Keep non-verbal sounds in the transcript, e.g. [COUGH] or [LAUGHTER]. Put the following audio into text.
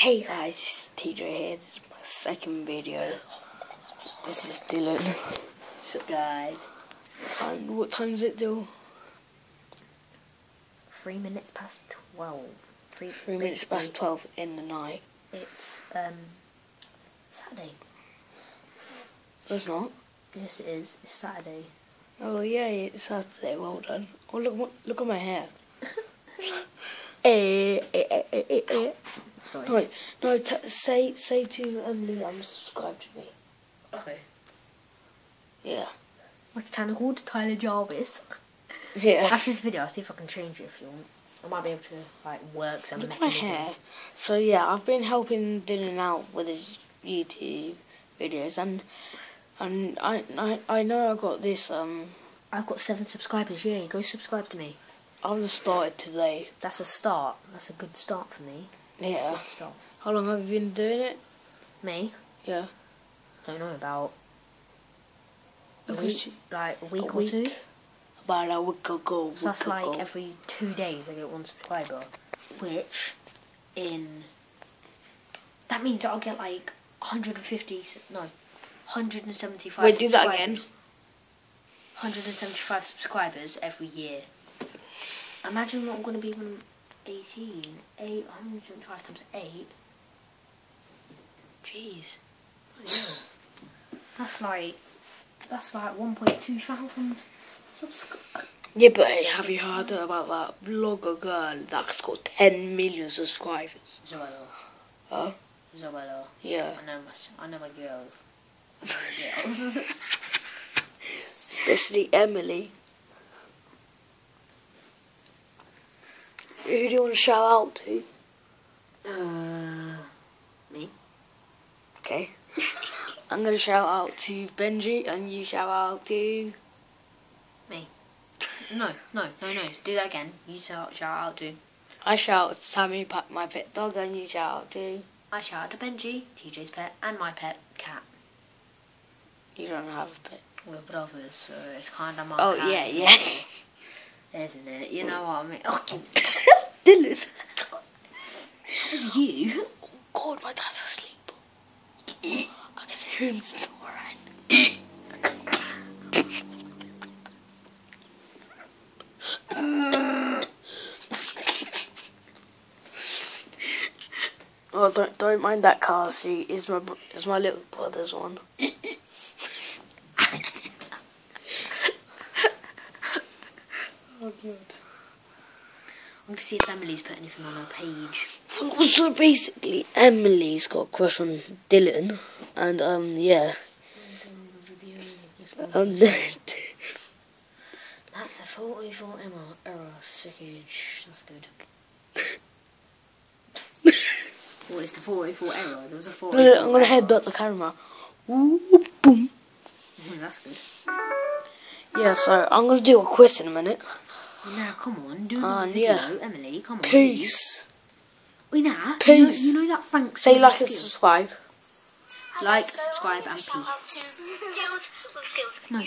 Hey guys, it's TJ here. This is my second video. This is Dylan. What's up, guys? And what time is it, Dill? Three minutes past twelve. Three, Three minutes basically, past twelve in the night. It's um Saturday. No, it's not. Yes, it is. It's Saturday. Oh yeah, it's Saturday. Well done. Oh look, look at my hair. [LAUGHS] Eh, eh, eh, eh, eh, eh. Sorry. No, no. T- say say to Emily, I'm subscribed to me. Okay. Yeah. My channel called Tyler Jarvis. Yeah. After this video, I'll see if I can change it if you want. I might be able to like work some Look at my hair. So yeah, I've been helping Dylan out with his YouTube videos, and and I I, I know I got this um. I've got seven subscribers. Yeah, go subscribe to me. I've just started today. That's a start. That's a good start for me. That's a Yeah. good start. How long have you been doing it? Me? Yeah. Don't know about a Because week, like a week a or week. two. About a week ago. So that's week like ago. every two days I get one subscriber, which in that means I'll get like 150 s- no 175. Wait, do that again. 175 subscribers every year. Imagine what I'm going to be when I'm 18. 8, 175 times 8. Jeez. That's like that's like 1.2 thousand subscribers. Yeah, but hey, have you heard about that vlogger girl that's got 10 million subscribers? Zoella. Huh? Zoella. Yeah. I know my, I know my girls. I [LAUGHS] know my girls. Especially Emily. Who do you want to shout out to? uh, me? Okay. [LAUGHS] I'm going to shout out to Benji and you shout out to. Me. No, no, no, no. Do that again. You shout, shout out to. I shout out to Sammy, pa- my pet dog, and you shout out to. I shout out to Benji, TJ's pet, and my pet cat. You don't have a pet. We're brothers, so it's kind of my Oh, cat. yeah, yeah. [LAUGHS] Isn't it? You know what I mean? Oh, [LAUGHS] Dylan. it's you. God, my dad's asleep. I can hear him snoring. oh, don't don't mind that car seat. It's my it's my little brother's one. oh god. I'm to see if Emily's put anything on her page. So, so basically, Emily's got a crush on Dylan, and um, yeah, um, [LAUGHS] That's a 44 error, error sickage. That's good. what is the 44 error? There was a 44 I'm gonna error. headbutt the camera. Woo, boom. Mm, that's good. Yeah, so I'm gonna do a quiz in a minute. Now, come on, do another video, yeah. Emily. Come on. Peace. Wait, now. Peace. You know, you know that thanks. Say like the and subscribe. Like, subscribe, and peace. Skills, skills. No,